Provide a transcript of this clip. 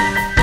Bye.